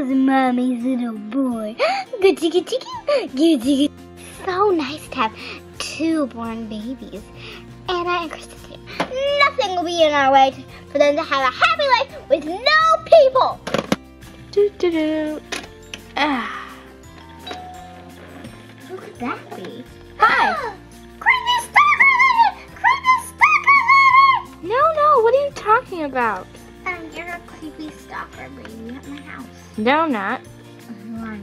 was mommy's little boy. Good chicken chicken, good. So nice to have two born babies. Anna and Krista. Nothing will be in our way for them to have a happy life with no people. Do do do. Ah. Who could that be? Hi. Creepy stalker! Creepy stalker! No, no. What are you talking about? Creepy stalker, baby, at my house. No, not. Are you?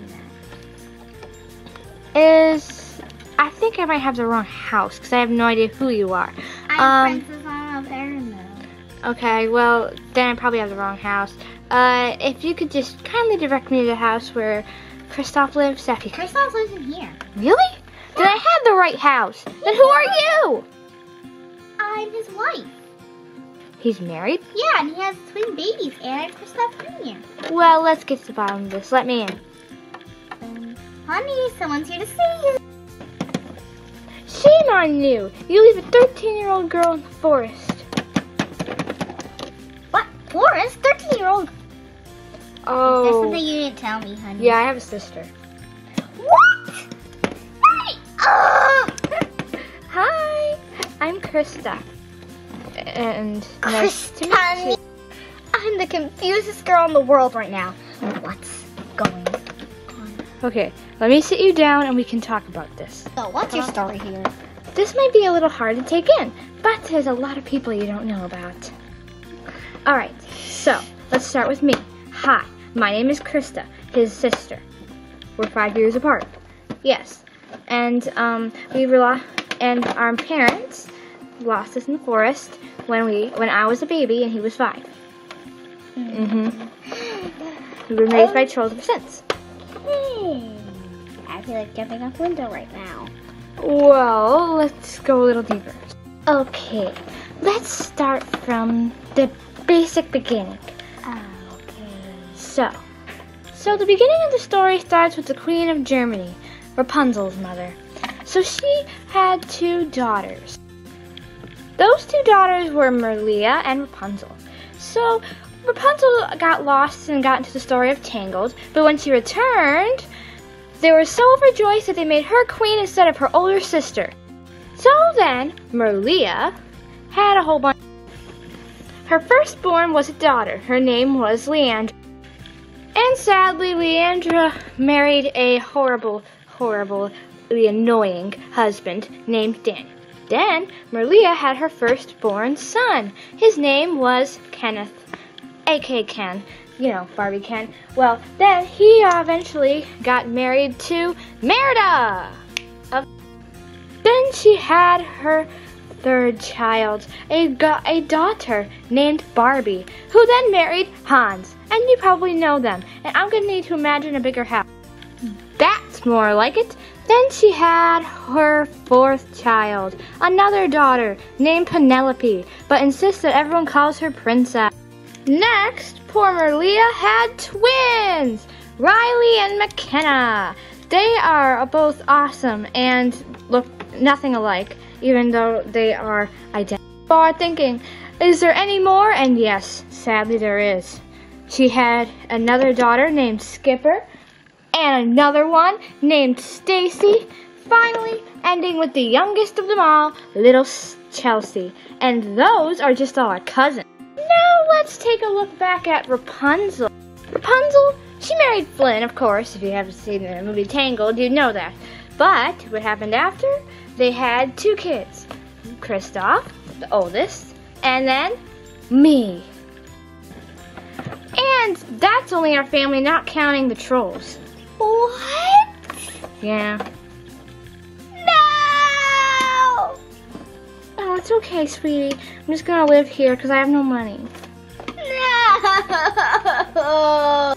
Is I think I might have the wrong house because I have no idea who you are. I'm Um, Princess Anna of Arendelle. Okay, well then I probably have the wrong house. Uh, if you could just kindly direct me to the house where Kristoff lives, that'd be great. Kristoff lives in here. Really? Then I have the right house. Then who are you? I'm his wife. He's married? Yeah, and he has twin babies, Anna and Kristoff Jr. Well, let's get to the bottom of this. Let me in. Um, honey, someone's here to see you. Shame on you! You leave a 13 year old girl in the forest. What? Forrest? 13 year old? There's Oh. something you didn't tell me, honey. Yeah, I have a sister. What? Hey! Uh, Hi, I'm Krista. And nice to meet Krista. you. I'm the confusedest girl in the world right now. What's going on? Okay, let me sit you down and we can talk about this. So, what's your story here? This might be a little hard to take in, but there's a lot of people you don't know about. Alright, so let's start with me. Hi, my name is Krista, his sister. We're five years apart. Yes. And um we were lo- and our parents lost us in the forest when we when I was a baby and he was five. Mhm. We've been raised by trolls ever since. Hey. I feel like jumping off the window right now. Well, let's go a little deeper. Okay, let's start from the basic beginning. Okay. So, so the beginning of the story starts with the Queen of Germany, Rapunzel's mother. So she had two daughters. Two daughters were Merlia and Rapunzel. So Rapunzel got lost and got into the story of Tangled, but when she returned, they were so overjoyed that they made her queen instead of her older sister. So then, Merlia had a whole bunch. Her firstborn was a daughter. Her name was Leandra. And sadly, Leandra married a horrible, horribly annoying husband named Dan. Then, Merlia had her firstborn son. His name was Kenneth, aka Ken. You know, Barbie Ken. Well, then he eventually got married to Merida. Then she had her third child, a, a daughter named Barbie, who then married Hans. And you probably know them. And I'm gonna need to imagine a bigger house. That's more like it. Then she had her fourth child, another daughter named Penelope, but insists that everyone calls her Princess. Next, poor Merlia had twins, Riley and McKenna. They are both awesome and look nothing alike, even though they are identical. Are thinking, is there any more? And yes, sadly there is. She had another daughter named Skipper, and another one named Stacy. Finally, ending with the youngest of them all, little Chelsea. And those are just all our cousins. Now let's take a look back at Rapunzel. Rapunzel, she married Flynn, of course. If you haven't seen the movie Tangled, you know that. But what happened after? They had two kids Kristoff, the oldest, and then me. And that's only our family, not counting the trolls. What? Yeah. No! Oh, it's okay, sweetie. I'm just gonna live here because I have no money. No!